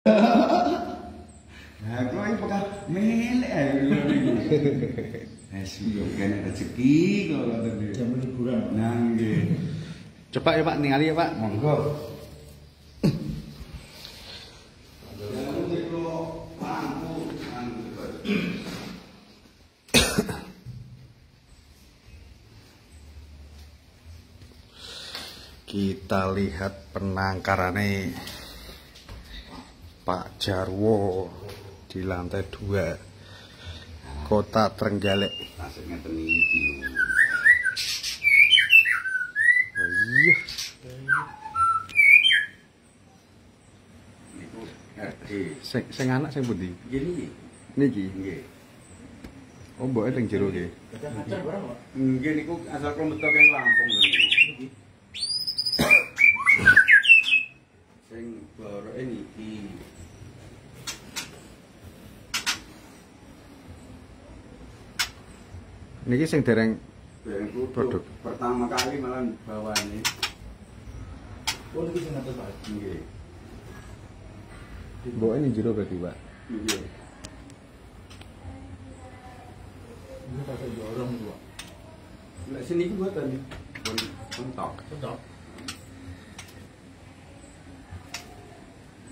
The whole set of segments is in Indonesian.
Nah, bakal melek. Eh, rezeki. Jam liburan. Nah, nggih. Coba ya Pak, ningali ya Pak. Monggo. Kita lihat penangkarane Pak Jarwo di lantai dua Kota Trenggalek. Oh iya. Sing sing anak sing pundi? Gini. Niki. Nggih. Oh, mboke teng jero nggih. Nggih niku asal kula metu keng Lampung niku. Sing boroke niki. Niki sing dereng Produk. pertama kali malah bawane. Oh, ini sing ngatur Pak. Nggih. mboke ning jero berarti, Pak. Nggih. Ini pakai dorong Pak. Lek sini iki mboten pun mentok. Betul.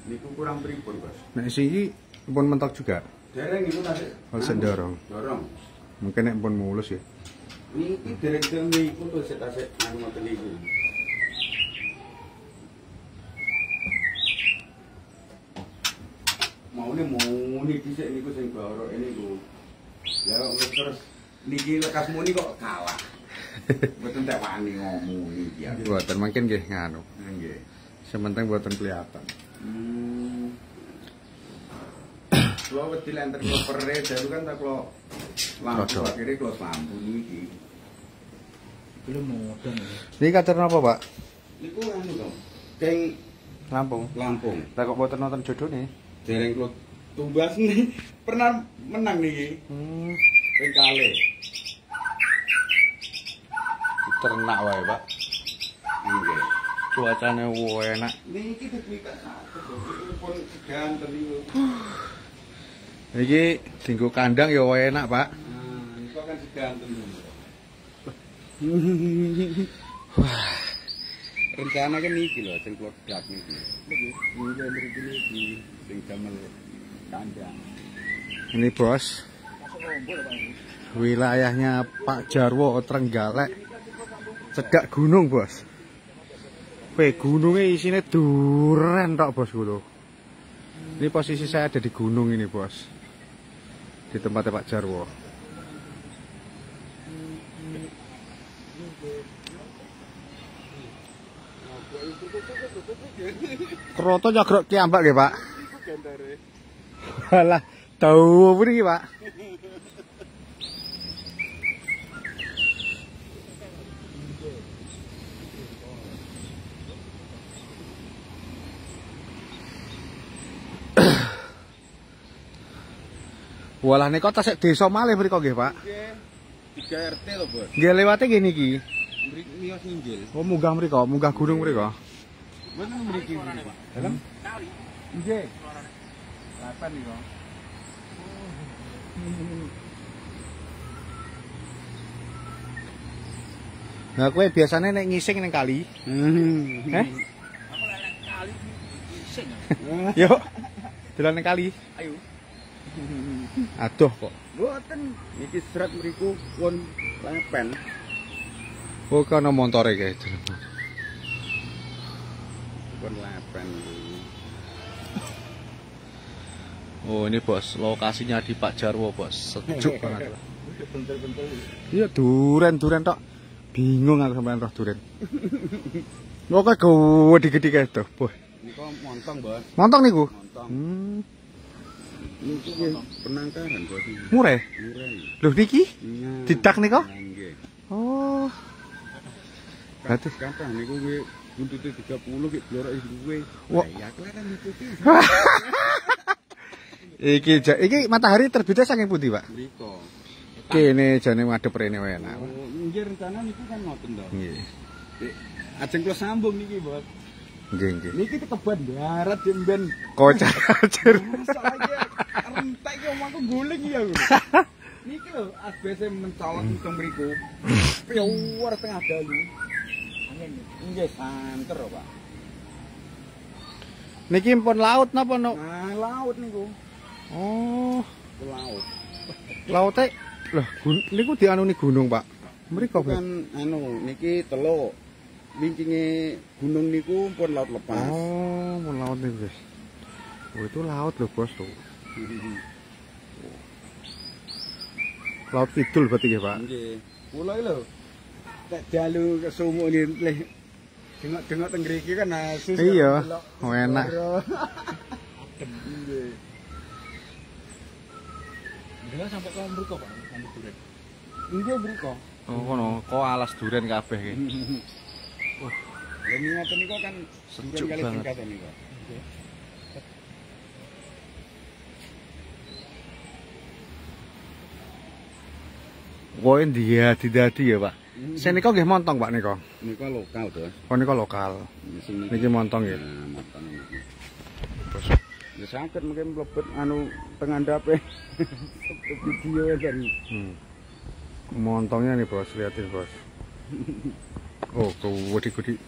Niku kurang pripun, Bos? Nek siki pun mentok juga. Dereng niku tasik. Oh, dorong. Dorong. Mungkin nek pun mulus ya. Niki dereng dereng niku to sik tasik anu ngoten niku. Maune muni dhisik niku sing boroke niku. Ya kok terus niki lekas muni kok kalah. Mboten tak wani ngomuni iki. Mboten mungkin nggih nganu. Nggih. Sementing mboten kelihatan. Hmm. Kalau wedi lenter pere dalu kan tak lampu Cocok. akhirnya kula lampu niki. Belum modern. Niki kacer napa, Pak? Niku anu to. Keng Lampung. Lampung. Lah kok mboten nonton jodoh nih? Dereng kula tumbas nih. Pernah menang niki. Hmm. Ping kali. Ternak wae, Pak. Nggih. Cuacane wo enak. Iki dinggo kandang ya wae enak, Pak. Nah, kan. Wah, Rencana kan niki lho sing kula dak niki. Niki mriki niki sing damel kandang. ini Bos. Wilayahnya Pak Jarwo Trenggalek. Cedak gunung, Bos. Weh, gunungnya isinya duren tok, Bos, kulo. Ini posisi saya ada di gunung ini, Bos. Di tempatnya Pak Jarwo. Kroto nyagrok kiambak nggih, Pak. Alah, tahu mriki, Pak. Walah nika tasik desa malih mriko nggih, Pak. Nggih. 3 RT lho, Bos. Nggih lewate niki. Mriki miyos injil. Oh, munggah mriko, munggah gunung mriko. Mana mriki Pak? Dalam? Nggih. Lapan niku. Nah, kowe biasanya nek ngising ning kali. Eh? Yuk. Dolan ning kali. Ayo. Aduh kok. Mboten niki serat mriku pun lepen. Oh, kana montore kae. Pun lepen. Oh, ini bos, lokasinya di Pak Jarwo, bos. Sejuk banget. Bentar-bentar. Iya, duren, duren tok. Bingung aku sampean roh duren. Kok gede-gede kae to, boh. Niku montong, Bos. Montong niku. Montong. Hmm, penangkaran, murah. Loh niki? Didak niku? Nggih. Oh. Berarti Kapan niku kuwi buntute 30 ki blorok duwe. Wah. Ya kelihatan ngikuti. iki iki matahari terbitnya saking pundi, Pak? Mriko. Kene jane ngadep rene wae enak. Oh, nggih rencana niku kan ngoten to. Nggih. Ajeng kula sambung niki, Bos. Nggih, nggih. Niki keban darat jemben. Kocak ajar. Soalnya rentek ki omongku guling ya aku. Niki lho asbes mencolok teng mriku. Piwar tengah dalu. Angin nggih santer, Pak. Niki pun laut napa no? Nah, laut niku. Oh, laut. laute Loh, gun niku dianuni gunung, Pak. Mriko, Pak. kan anu niki teluk. Wingkinge gunung niku pun laut lepas. Oh, mau laut nih, guys. Oh, itu laut loh, Bos tuh. Laut Kidul berarti ya, Pak. Nggih. Kula iki lho. Tak jalu ke sumuk ni leh. Dengok-dengok teng mriki kan asus. Iya, enak. Nggih. Dia sampai ke mriko Pak, sampai duren. Nggih mriko. Oh, kono, kok alas duren kabeh iki. Lah niat niku kan Sejuk banget. tingkat Kowe dia didadi ya, Pak. Saya niko nggih montong, Pak niko. Niku lokal to. Oh, niko lokal. Sing Niki montong ya. Nah, montong. Bos. Ya sakit mungkin mlebet anu tengah ndape. Video kan. Hmm. Montongnya nih, Bos. Lihatin, Bos. Oh, gede-gede.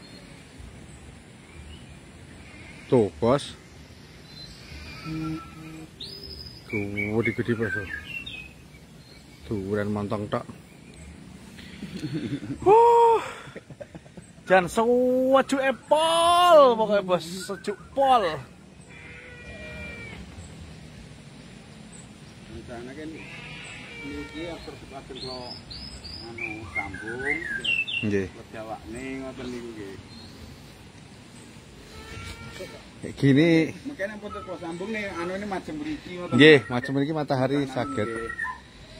Tuh, Bos. Gede-gede, Bos. Duren montong tok. Huh. Jan sejuk epol pokoknya bos, sejuk pol. Rencana kan niki kok anu sambung Nggih. ngoten niku nggih. Kayak gini Mungkin apa kok sambung nih anu ini macam mriki ngoten. nggih, macam ini matahari saged.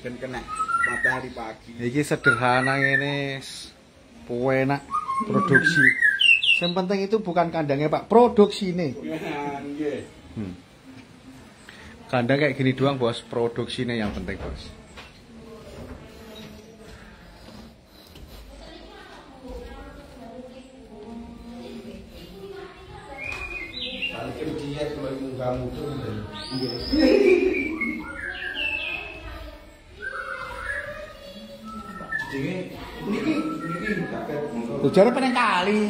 Dan kena matahari pagi. Iki sederhana ngene. s- Enak produksi. Yang penting itu bukan kandangnya Pak, produksi nih. Nggih. Hmm. Kandang kayak gini doang bos, produksinya yang penting bos. Balikin diet kalau munggah mutu. Tujuannya pengen kali.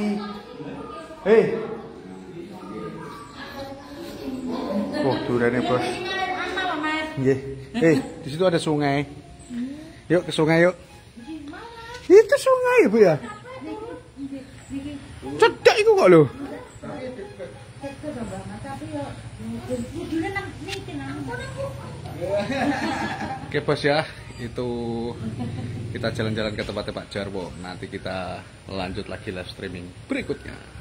Hei. Wah, duriannya bos. Nggih. Eh, di situ ada sungai. Yuk ke sungai yuk. Itu sungai ya, Bu ya? Cedak itu kok lo. Oke bos ya, itu kita jalan-jalan ke tempatnya Pak Jarwo. Nanti kita lanjut lagi live streaming berikutnya.